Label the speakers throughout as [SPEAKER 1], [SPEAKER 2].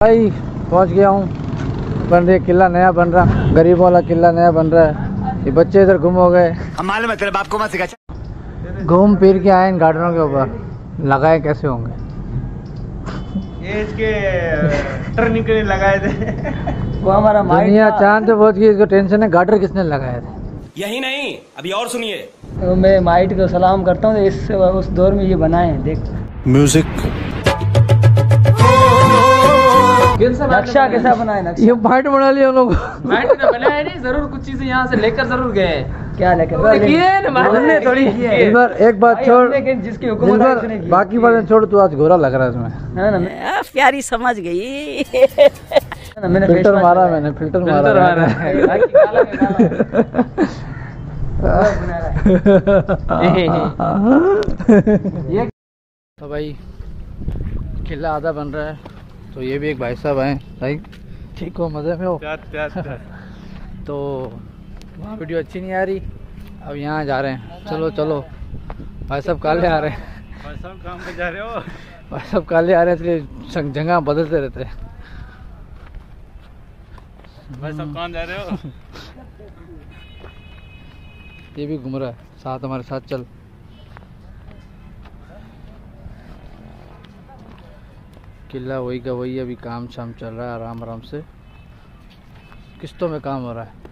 [SPEAKER 1] भाई पहुँच गया हूँ। बन रही किला नया बन रहा। गरीबों वाला किला नया बन रहा है। ये बच्चे इधर गुम हो गए।
[SPEAKER 2] मालूम है तेरे बाप को मत सिखा।
[SPEAKER 1] घूम फिर के आए इन गार्डनों के ऊपर। लगाए कैसे होंगे?
[SPEAKER 3] ये इसके टर्निंग के लिए लगाए थे।
[SPEAKER 4] वो हमारा
[SPEAKER 1] दुनिया चाँद पे पहुँच गई इसको टेंशन है गार्डर किसने लगाए थे?
[SPEAKER 2] यही नहीं अभी और सुनिए।
[SPEAKER 4] तो मैं माइट को सलाम करता हूँ इस उस दौर में ये बनाए हैं देख।
[SPEAKER 5] म्यूज़िक
[SPEAKER 4] नक्शा कैसा बनाए नक्शा?
[SPEAKER 1] ये फाइट बना लिया उन लोग
[SPEAKER 6] ने बनाया नहीं ज़रूर कुछ चीज़ें यहाँ से लेकर ज़रूर गए।
[SPEAKER 4] क्या लेकर?
[SPEAKER 6] किए
[SPEAKER 4] थोड़ी किए।
[SPEAKER 1] इस बार एक बात छोड़।
[SPEAKER 4] जिसकी हुकूमत
[SPEAKER 1] बार बाकी बातें छोड़ तू आज गोरा लग रहा है इसमें।
[SPEAKER 4] है
[SPEAKER 7] प्यारी समझ गई।
[SPEAKER 4] मैंने
[SPEAKER 1] फ़िल्टर मारा मैंने फ़िल्टर
[SPEAKER 6] फ़िल्टर
[SPEAKER 1] मारा। तो भाई किला आधा बन रहा है। तो ये भी एक भाई साहब हैं भाई ठीक हो मज़े में हो? प्यार प्यार तो वहाँ वीडियो अच्छी नहीं आ रही अब यहाँ जा रहे हैं। चलो चलो। भाई साहब काले आ रहे हैं।
[SPEAKER 3] भाई साहब काम पे जा रहे हो?
[SPEAKER 1] भाई साहब काले आ रहे हैं इसलिए जगह बदलते रहते हैं।
[SPEAKER 3] भाई सब कहाँ जा रहे हो?
[SPEAKER 1] ये भी घूम रहा है साथ हमारे साथ चल। किला, वही का वही अभी काम शाम चल रहा है, आराम आराम से। किस्तों में काम हो रहा है।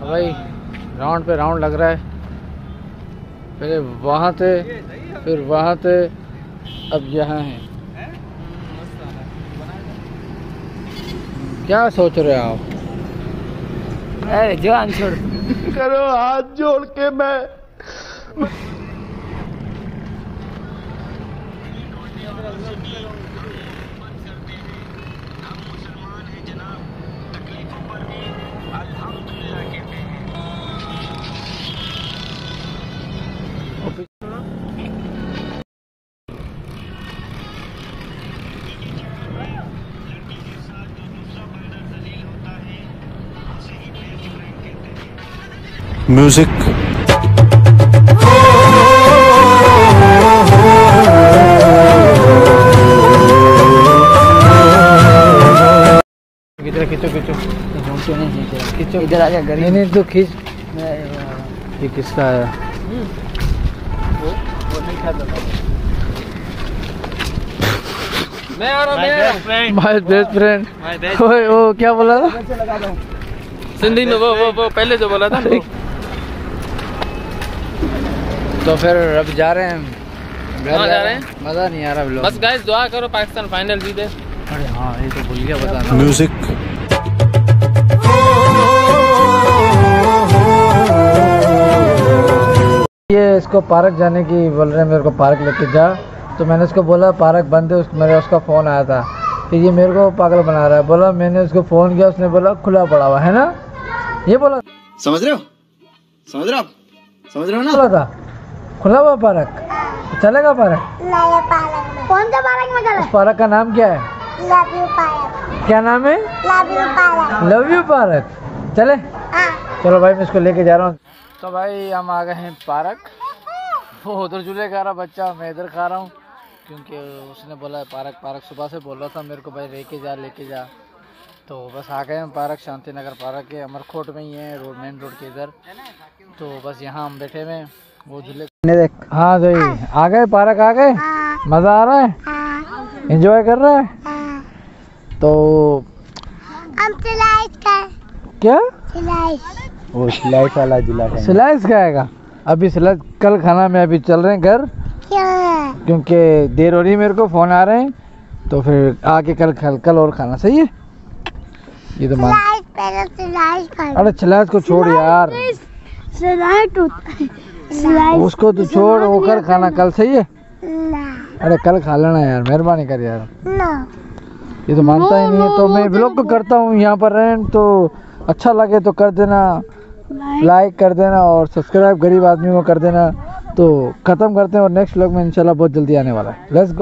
[SPEAKER 1] भाई, राउंड पे राउंड लग रहा है। पहले वहाँ थे। फिर वहाँ थे अब यहाँ हैं। क्या सोच रहे हो आप?
[SPEAKER 4] अरे जान छोड़।
[SPEAKER 5] करो हाथ जोड़ के मैं। म्यूज़िक
[SPEAKER 1] किधर खींचो खींचो।
[SPEAKER 4] घूमते नहीं खींच
[SPEAKER 1] खींचो।
[SPEAKER 4] इधर आ जा
[SPEAKER 1] नहीं
[SPEAKER 4] गरीब।
[SPEAKER 1] नहीं तो खींच। ये किसका है?
[SPEAKER 6] मैं आ रहा मैं आ रहा।
[SPEAKER 1] माय बेस्ट फ्रेंड ओए ओ क्या बोला था?
[SPEAKER 6] सिंधी में वो वो वो पहले जो बोला था वो।
[SPEAKER 1] तो फिर अब जा रहे हैं। घर
[SPEAKER 6] जा रहे हैं?
[SPEAKER 1] मज़ा नहीं आ रहा लोग
[SPEAKER 6] बस गाइस दुआ करो पाकिस्तान फाइनल जीते।
[SPEAKER 1] अरे हाँ ये तो भूल गया बताना
[SPEAKER 5] म्यूज़िक
[SPEAKER 1] ये इसको पार्क जाने की बोल रहे हैं मेरे को पार्क लेके जा। तो मैंने उसको बोला पार्क बंद है उस मेरा उसका फ़ोन आया था। फिर ये मेरे को पागल बना रहा है। बोला मैंने उसको फ़ोन किया उसने बोला खुला पड़ा हुआ है ना? ये बोला
[SPEAKER 2] समझ रहे हो? समझ रहे हो आप? समझ रहे हो ना?
[SPEAKER 1] था। खुला हुआ पार्क? चलेगा पार्क?
[SPEAKER 8] पार्क कौन सा पार्क में
[SPEAKER 1] उस पार्क का नाम क्या है?
[SPEAKER 8] Love you park.
[SPEAKER 1] क्या नाम है?
[SPEAKER 8] Love you park.
[SPEAKER 1] Love you park. चले।
[SPEAKER 8] हाँ।
[SPEAKER 1] चलो भाई मैं इसको लेके जा रहा हूँ। तो भाई हम आ गए हैं पार्क। वो उधर झूले खा रहा बच्चा मैं इधर खा रहा हूँ। क्योंकि उसने बोला है पार्क पार्क सुबह से बोल रहा था मेरे को भाई लेके जा लेके जा। तो बस आ गए हम पार्क शांति नगर पार्क के अमरखोट में ही है रोड मेन रोड के इधर। तो बस यहाँ हम बैठे हुए वो झूले देख। हाँ जी आ गए पार्क आ गए। मज़ा आ रहा है?
[SPEAKER 8] हाँ
[SPEAKER 1] एंजॉय कर रहा है?
[SPEAKER 8] हाँ
[SPEAKER 1] तो
[SPEAKER 8] हम सिलाई कर
[SPEAKER 1] क्या?
[SPEAKER 8] सिलाई।
[SPEAKER 1] वो सिलाई वाला जिला सिलाई खाएगा अभी सिलाई कल खाना में अभी चल रहे हैं घर।
[SPEAKER 8] क्यों?
[SPEAKER 1] क्योंकि देर हो रही है मेरे को फ़ोन आ रहे हैं। तो फिर आके कल कल कल और खाना सही है? ये तो मान अरे चिल्ला को छोड़ यार।
[SPEAKER 8] सिलाई टूट सिलाई
[SPEAKER 1] उसको तो छोड़ वो कर खाना कल सही है?
[SPEAKER 8] ना।
[SPEAKER 1] अरे कल खा लेना यार मेहरबानी कर यार।
[SPEAKER 8] ना।
[SPEAKER 1] ये तो मानता ही नहीं है तो मैं ब्लॉग को करता हूँ यहाँ पर रहें तो अच्छा लगे तो कर देना। लाइक कर देना और सब्सक्राइब गरीब आदमी को कर देना। तो ख़त्म करते हैं और नेक्स्ट ब्लॉग में इंशाल्लाह बहुत जल्दी आने वाला है। Let's go